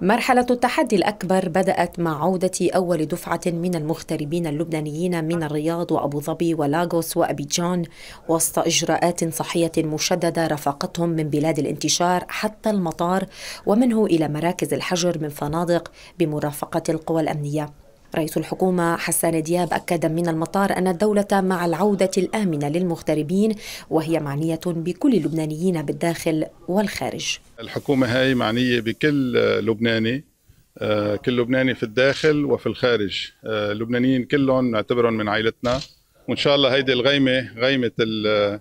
مرحلة التحدي الأكبر بدأت مع عودة أول دفعة من المغتربين اللبنانيين من الرياض وأبو ظبي ولاغوس وأبيجان وسط إجراءات صحية مشددة رافقتهم من بلاد الانتشار حتى المطار ومنه إلى مراكز الحجر من فنادق بمرافقة القوى الأمنية. رئيس الحكومة حسان دياب أكد من المطار أن الدولة مع العودة الآمنة للمغتربين وهي معنية بكل اللبنانيين بالداخل والخارج. الحكومة هاي معنية بكل لبناني آه، كل لبناني في الداخل وفي الخارج. اللبنانيين آه، كلهم نعتبرهم من عائلتنا. وإن شاء الله هيدي الغيمة غيمة آه،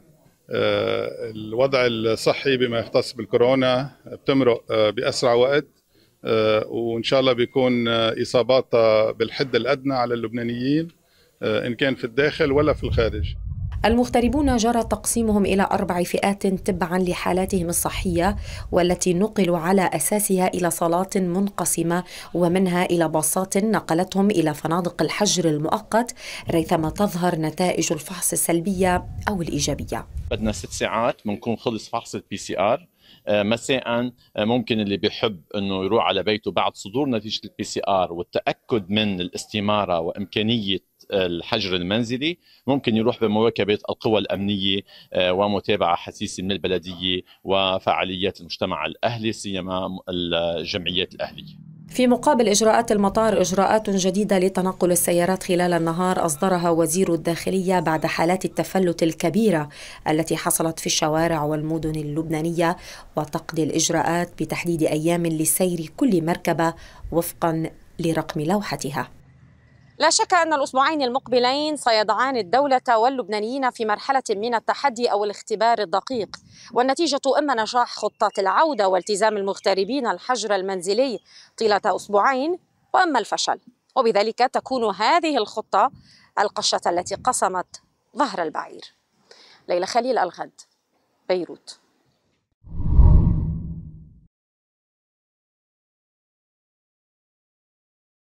الوضع الصحي بما يختص بالكورونا بتمرق بأسرع وقت. آه، وإن شاء الله بيكون آه، اصاباتها بالحد الأدنى على اللبنانيين آه، إن كان في الداخل ولا في الخارج المغتربون جرى تقسيمهم إلى أربع فئات تبعا لحالاتهم الصحية والتي نقلوا على أساسها إلى صالات منقسمة ومنها إلى باصات نقلتهم إلى فنادق الحجر المؤقت ريثما تظهر نتائج الفحص السلبية أو الإيجابية. بدنا ست ساعات بنكون خلص فحص ال PCR آه، مساء آه، ممكن اللي بيحب إنه يروح على بيته بعد صدور نتيجة ال PCR والتأكد من الاستمارة وإمكانية الحجر المنزلي ممكن يروح بمواكبة القوى الأمنية آه، ومتابعة حسيسة من البلدية وفعاليات المجتمع الأهلي سيما الجمعيات الأهلية. في مقابل إجراءات المطار إجراءات جديدة لتنقل السيارات خلال النهار أصدرها وزير الداخلية بعد حالات التفلت الكبيرة التي حصلت في الشوارع والمدن اللبنانية وتقضي الإجراءات بتحديد أيام لسير كل مركبة وفقا لرقم لوحتها. لا شك أن الأسبوعين المقبلين سيضعان الدولة واللبنانيين في مرحلة من التحدي أو الاختبار الدقيق والنتيجة إما نجاح خطة العودة والتزام المغتربين الحجر المنزلي طيلة أسبوعين وإما الفشل. وبذلك تكون هذه الخطة القشة التي قسمت ظهر البعير. ليلى خليل الغد بيروت.